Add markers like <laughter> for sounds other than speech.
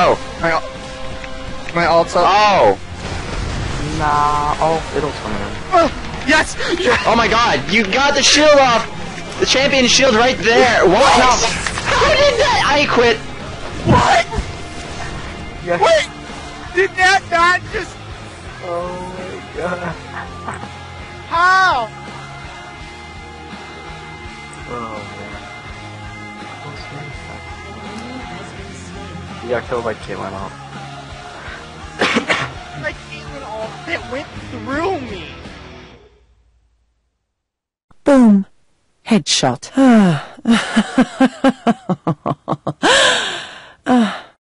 Oh. My, ul- my ult's up. Oh. Nah. Oh, Fiddle's coming in. Oh, yes! Yes! Oh my god, you got the shield off! The champion shield right there! What? How did that? I quit! What? Yes. Wait! Did that not just... Oh my god. How? Oh man. He got killed by Caitlyn off. <coughs> My Caitlyn all that went through me. Boom. Headshot. <sighs> <laughs>